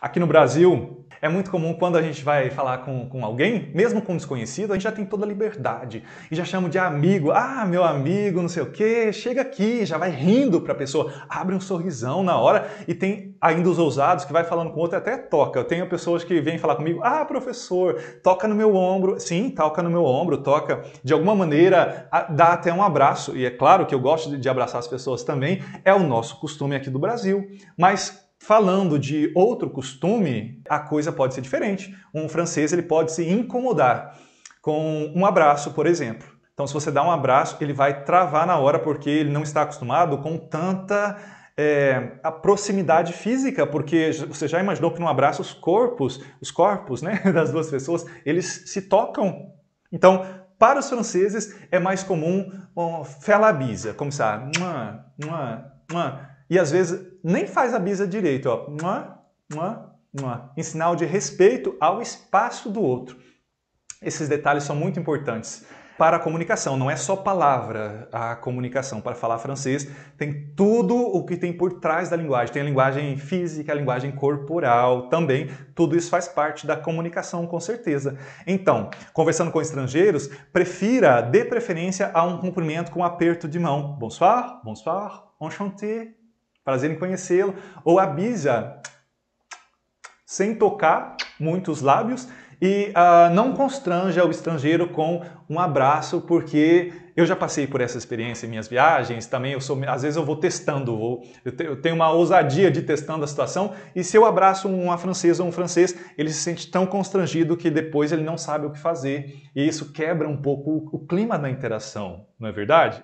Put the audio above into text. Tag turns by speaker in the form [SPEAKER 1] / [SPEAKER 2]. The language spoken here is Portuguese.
[SPEAKER 1] Aqui no Brasil, é muito comum quando a gente vai falar com, com alguém, mesmo com um desconhecido, a gente já tem toda a liberdade e já chama de amigo. Ah, meu amigo, não sei o quê, chega aqui, já vai rindo para a pessoa, abre um sorrisão na hora e tem ainda os ousados que vai falando com o outro até toca. Eu tenho pessoas que vêm falar comigo, ah, professor, toca no meu ombro. Sim, toca no meu ombro, toca de alguma maneira, dá até um abraço. E é claro que eu gosto de abraçar as pessoas também, é o nosso costume aqui do Brasil. Mas Falando de outro costume, a coisa pode ser diferente. Um francês ele pode se incomodar com um abraço, por exemplo. Então, se você dá um abraço, ele vai travar na hora porque ele não está acostumado com tanta é, a proximidade física, porque você já imaginou que no abraço os corpos, os corpos né, das duas pessoas, eles se tocam. Então, para os franceses é mais comum um felabisa, como se ah, mua, mua, mua e às vezes nem faz a bisa direito, ó. Mua, mua, mua, em sinal de respeito ao espaço do outro. Esses detalhes são muito importantes para a comunicação, não é só palavra a comunicação. Para falar francês, tem tudo o que tem por trás da linguagem. Tem a linguagem física, a linguagem corporal também. Tudo isso faz parte da comunicação, com certeza. Então, conversando com estrangeiros, prefira, dê preferência a um cumprimento com um aperto de mão. Bonsoir, bonsoir, enchanté, prazer em conhecê-lo. Ou a bisa, sem tocar muitos lábios e uh, não constranja o estrangeiro com um abraço, porque eu já passei por essa experiência em minhas viagens, também eu sou, às vezes eu vou testando, eu, te, eu, tenho uma ousadia de testando a situação, e se eu abraço uma francesa ou um francês, ele se sente tão constrangido que depois ele não sabe o que fazer, e isso quebra um pouco o clima da interação, não é verdade?